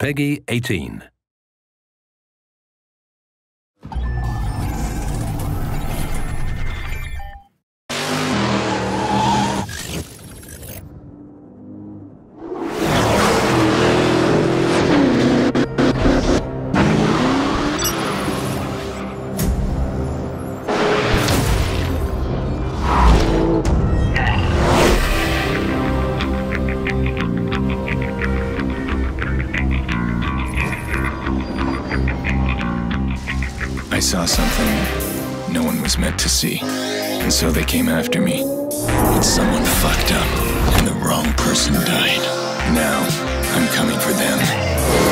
PEGI 18. I saw something no one was meant to see, and so they came after me. But someone fucked up, and the wrong person died. Now, I'm coming for them.